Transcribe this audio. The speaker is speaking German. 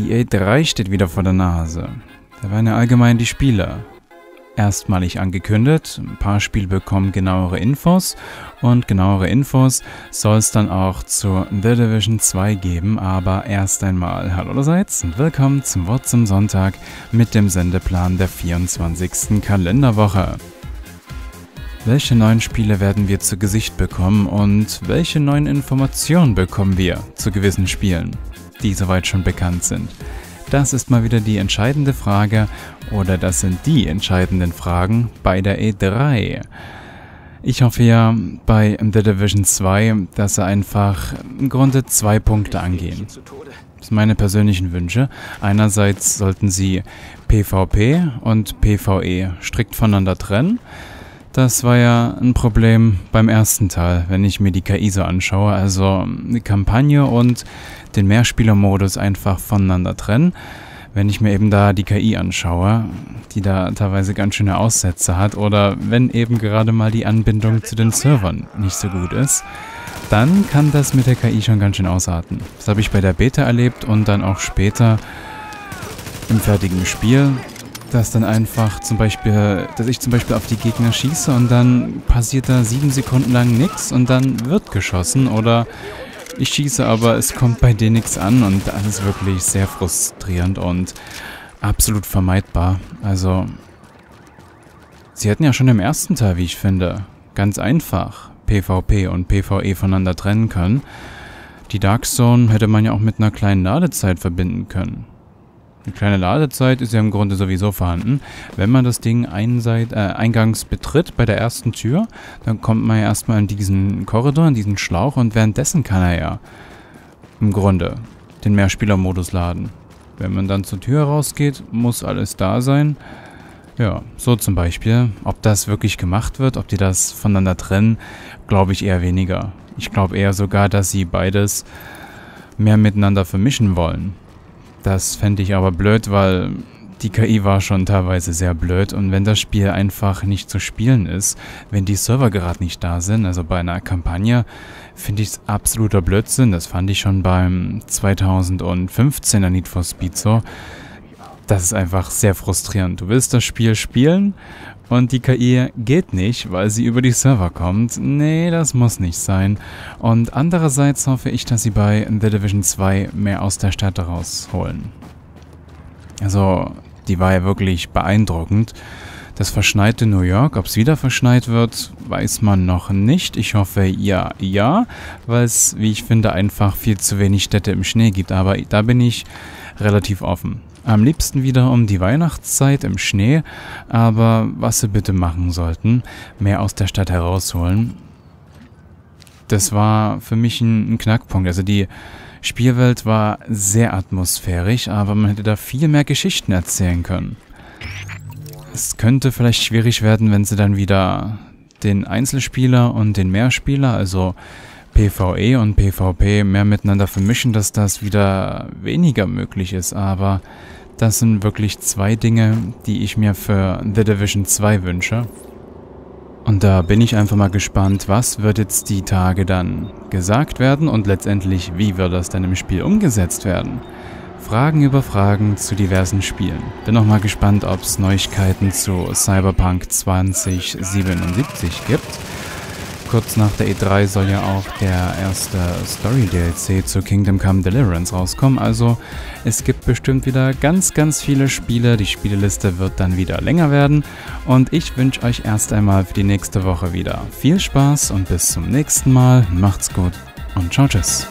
Die E3 steht wieder vor der Nase. Da werden ja allgemein die Spiele erstmalig angekündigt. Ein paar Spiele bekommen genauere Infos und genauere Infos soll es dann auch zu The Division 2 geben. Aber erst einmal hallo allerseits und willkommen zum Wort zum Sonntag mit dem Sendeplan der 24. Kalenderwoche. Welche neuen Spiele werden wir zu Gesicht bekommen und welche neuen Informationen bekommen wir zu gewissen Spielen, die soweit schon bekannt sind? Das ist mal wieder die entscheidende Frage oder das sind die entscheidenden Fragen bei der E3. Ich hoffe ja bei The Division 2, dass sie einfach im Grunde zwei Punkte angehen. Das sind meine persönlichen Wünsche. Einerseits sollten sie PvP und PvE strikt voneinander trennen. Das war ja ein Problem beim ersten Teil, wenn ich mir die KI so anschaue. Also die Kampagne und den Mehrspielermodus einfach voneinander trennen. Wenn ich mir eben da die KI anschaue, die da teilweise ganz schöne Aussätze hat, oder wenn eben gerade mal die Anbindung zu den Servern nicht so gut ist, dann kann das mit der KI schon ganz schön ausarten. Das habe ich bei der Beta erlebt und dann auch später im fertigen Spiel dass dann einfach zum Beispiel, dass ich zum Beispiel auf die Gegner schieße und dann passiert da sieben Sekunden lang nichts und dann wird geschossen oder ich schieße, aber es kommt bei denen nichts an und das ist wirklich sehr frustrierend und absolut vermeidbar. Also, sie hätten ja schon im ersten Teil, wie ich finde, ganz einfach PvP und PvE voneinander trennen können. Die Dark Zone hätte man ja auch mit einer kleinen Ladezeit verbinden können. Eine kleine Ladezeit ist ja im Grunde sowieso vorhanden. Wenn man das Ding einseit, äh, eingangs betritt bei der ersten Tür, dann kommt man ja erstmal in diesen Korridor, in diesen Schlauch und währenddessen kann er ja im Grunde den Mehrspielermodus laden. Wenn man dann zur Tür rausgeht, muss alles da sein. Ja, so zum Beispiel. Ob das wirklich gemacht wird, ob die das voneinander trennen, glaube ich eher weniger. Ich glaube eher sogar, dass sie beides mehr miteinander vermischen wollen. Das fände ich aber blöd, weil die KI war schon teilweise sehr blöd und wenn das Spiel einfach nicht zu spielen ist, wenn die Server gerade nicht da sind, also bei einer Kampagne, finde ich es absoluter Blödsinn. Das fand ich schon beim 2015er Need for Speed so. Das ist einfach sehr frustrierend. Du willst das Spiel spielen und die KI geht nicht, weil sie über die Server kommt. Nee, das muss nicht sein. Und andererseits hoffe ich, dass sie bei The Division 2 mehr aus der Stadt rausholen. Also, die war ja wirklich beeindruckend. Das verschneite New York, ob es wieder verschneit wird, weiß man noch nicht. Ich hoffe ja, ja, weil es, wie ich finde, einfach viel zu wenig Städte im Schnee gibt. Aber da bin ich relativ offen. Am liebsten wieder um die Weihnachtszeit im Schnee, aber was sie bitte machen sollten, mehr aus der Stadt herausholen. Das war für mich ein, Knackpunkt. Also die Spielwelt war sehr atmosphärisch, aber man hätte da viel mehr Geschichten erzählen können. Es könnte vielleicht schwierig werden, wenn sie dann wieder den Einzelspieler und den Mehrspieler, also PvE und PvP mehr miteinander vermischen, dass das wieder weniger möglich ist. Aber das sind wirklich zwei Dinge, die ich mir für The Division 2 wünsche. Und da bin ich einfach mal gespannt, was wird jetzt die Tage dann gesagt werden und letztendlich, wie wird das dann im Spiel umgesetzt werden. Fragen über Fragen zu diversen Spielen. Bin auch mal gespannt, ob es Neuigkeiten zu Cyberpunk 2077 gibt. Kurz nach der E3 soll ja auch der erste Story-DLC zu Kingdom Come Deliverance rauskommen. Also es gibt bestimmt wieder ganz, ganz viele Spiele. Die Spieleliste wird dann wieder länger werden. Und ich wünsche euch erst einmal für die nächste Woche wieder viel Spaß und bis zum nächsten Mal. Macht's gut und ciao, tschüss.